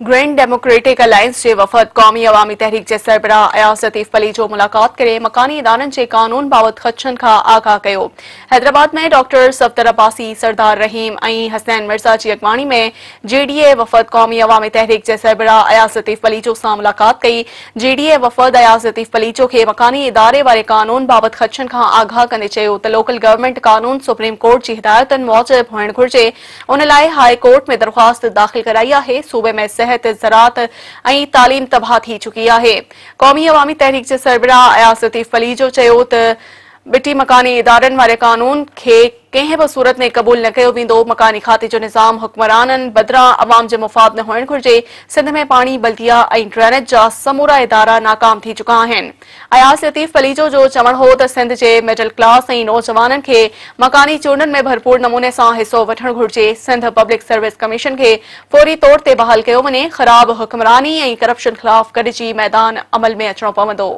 Grand democratic alliance जे वफ़द क़ौमी अवामी तहरीक जे सरबराह अयाज़ लतीफ़ पली जो मुलाक़ात करे, मकानी इदारनि जे क़ानून बाबति ख़दशनि खां आगाह कयो। हैदराबाद में डॉक्टर सफ़दर अब्बासी, सरदार रहीम ऐं हसनैन मिर्ज़ा जी अॻवानी में जेडीए वफ़द क़ौमी अवामी तहरीक जे सरबराह अयाज़ लतीफ़ पलीचो सां मुलाक़ात कई। जेडीए वफ़द अयाज़ लतीफ़ पलीचो खे मकानी इदारे वारे क़ानून बाबति ख़दशनि खां आगाह कंदे लोकल गवर्नमेंट क़ानून सुप्रीम कोर्ट जी हिदायतुनि मूजिब हुअणु घुर्जे। उन हाई कोर्ट में दरख़्वास्त दाख़िल कराई आहे। सूबे में सिहत ज़रात तालीम तबाह थी चुकी है क़ौमी अवामी तहरीक के सरबराह अयास लतीफ़ फली जो त बिटी मकानी इदारनि वारे क़ानून खे कंहिं बि सूरत में क़बूल न कयो। वेंदो मकानी खाते जो निज़ाम हुक्मराननि बदिरां अवाम जे मुफ़ाद में हुअणु घुर्जे सिंध में पाणी, बल्दिया ड्रेनेज जा समूरा इदारा नाकाम थी चुका आहिनि अयाज़ लतीफ़ पलीजो जो चवणु हो त सिंध जे मिडल क्लास ऐं नौजवाननि खे मकानी चूंडनि में भरपूर नमूने सां हिसो वठणु घुर्जे। सिंध पब्लिक सर्विस कमीशन खे फौरी तौर ते बहाल कयो वञे। ख़राब हुक्मरानी ऐं करप्शन ख़िलाफ़ गॾिजी मैदान अमल में अचणो पवंदो।